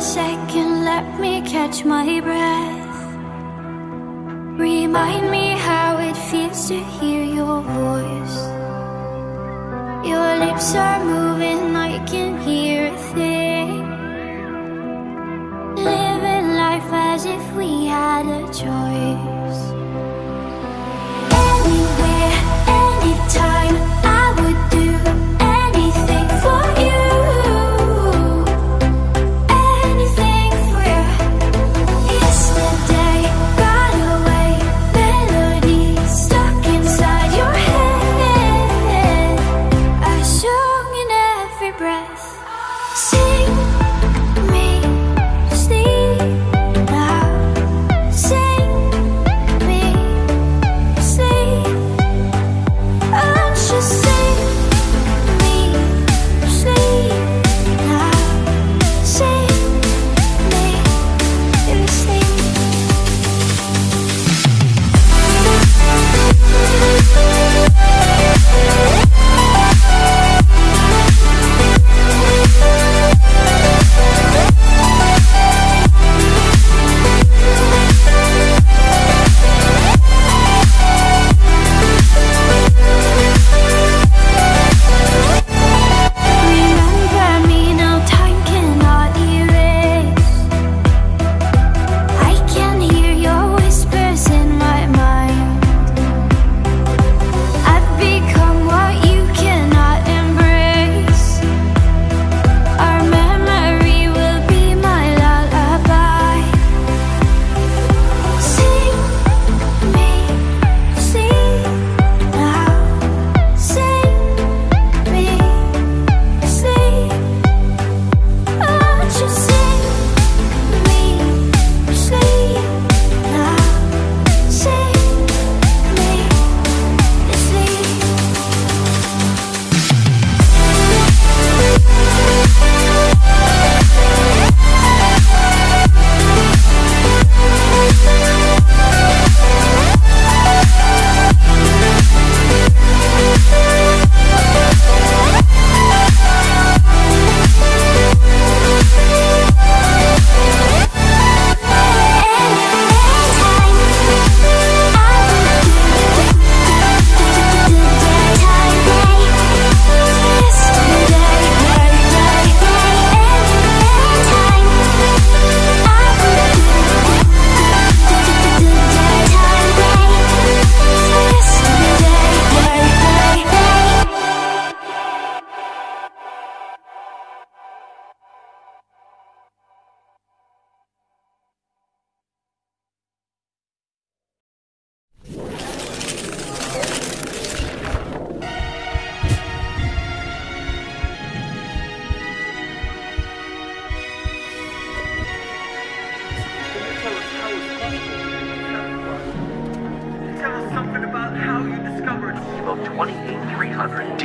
a second, let me catch my breath. Remind me how it feels to hear your voice. Your lips are moving.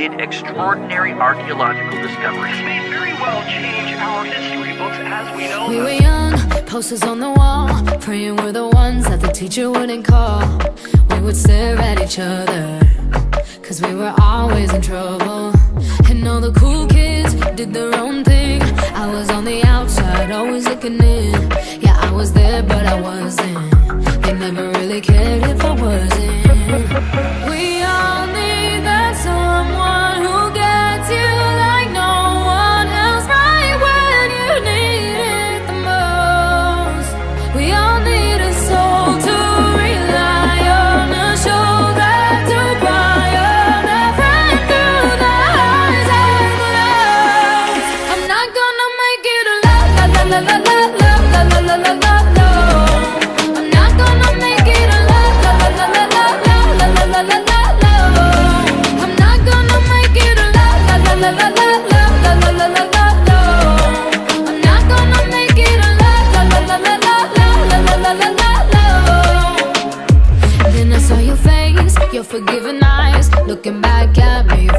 created extraordinary archaeological discoveries. This may very well change our history books as we know We were young, posters on the wall, praying we're the ones that the teacher wouldn't call. We would stare at each other, cause we were always in trouble. And all the cool kids did their own thing. I was on the outside, always looking in. Yeah, I was there, but I wasn't. They never really cared if I wasn't. We all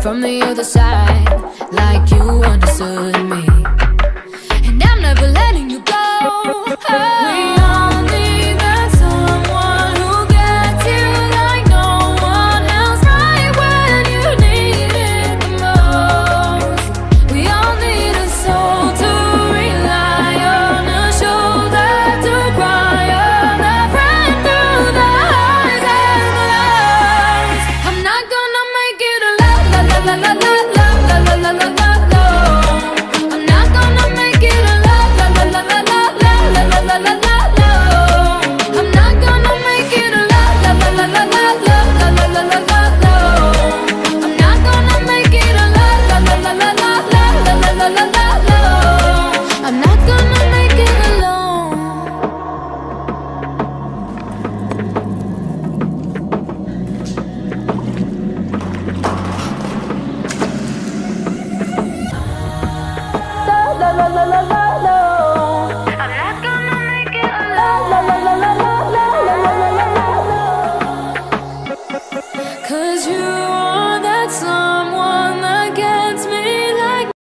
from the other side like you understood me. And I'm never letting you go. Oh. la la la la.